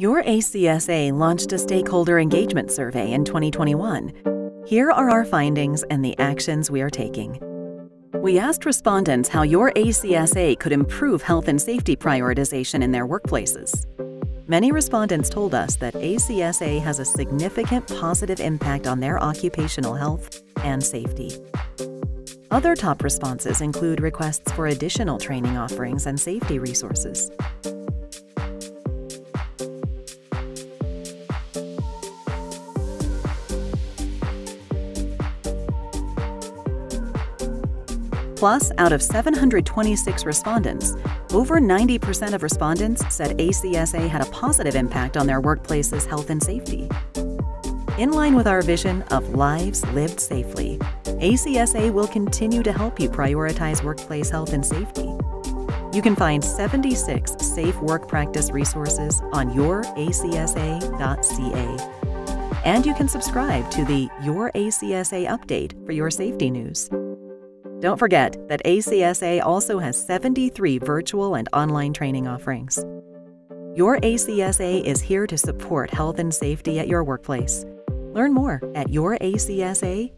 Your ACSA launched a stakeholder engagement survey in 2021. Here are our findings and the actions we are taking. We asked respondents how your ACSA could improve health and safety prioritization in their workplaces. Many respondents told us that ACSA has a significant positive impact on their occupational health and safety. Other top responses include requests for additional training offerings and safety resources. Plus, out of 726 respondents, over 90% of respondents said ACSA had a positive impact on their workplace's health and safety. In line with our vision of lives lived safely, ACSA will continue to help you prioritize workplace health and safety. You can find 76 safe work practice resources on youracsa.ca. And you can subscribe to the Your ACSA update for your safety news. Don't forget that ACSA also has 73 virtual and online training offerings. Your ACSA is here to support health and safety at your workplace. Learn more at youracsa.ca.